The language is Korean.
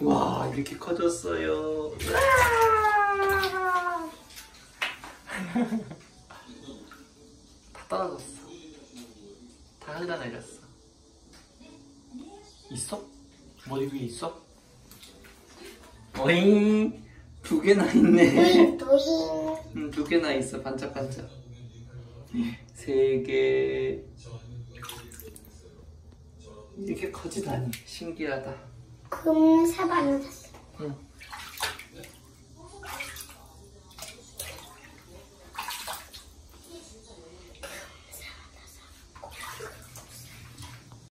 와 이렇게 커졌어요. 다 떨어졌어. 다 흘러내렸어. 있어? 머리 위에 있어? 어잉 두 개나 있네. 음, 두 개나 있어 반짝반짝. 세 개. 이렇게 커지다니 신기하다. 금 사발을 샀어. 응.